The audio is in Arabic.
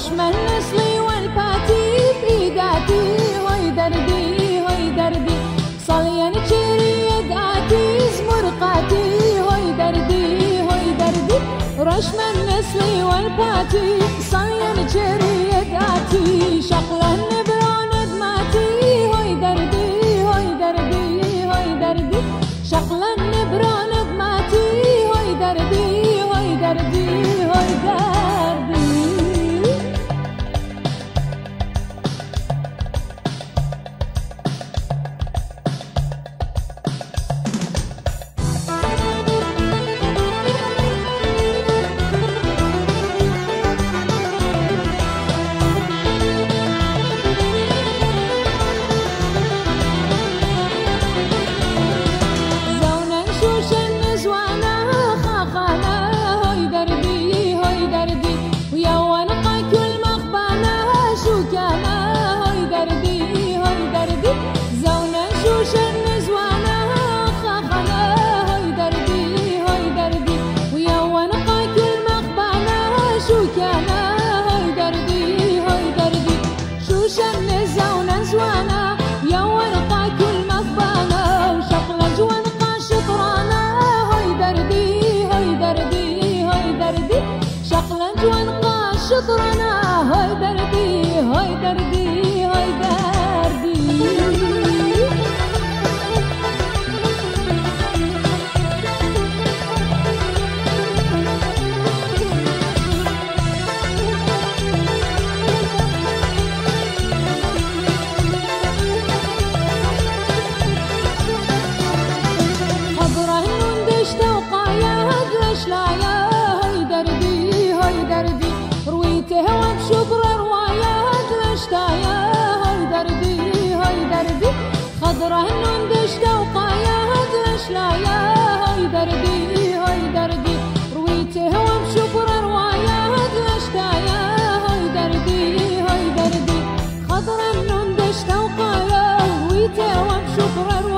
أجمل نسلي والباتي بإيداتي هوي دربي هوي دربي صليان يعني تشيري يدقاتي زمرقاتي هوي دربي هوي دربي رشمة نسلي والباتي صليان يعني تشيري Kur'an'a hay derdi, hay derdi, hay derdi. Abrahim'un düştü kaya düşlaya زرهنون بشتوقع يا هزش لا يا هاي دردي هاي دردي رويته هوام شكر روا يا هزش يا هاي دردي هاي دردي خضر النون بشتوقع يا رويته هوام شكر روا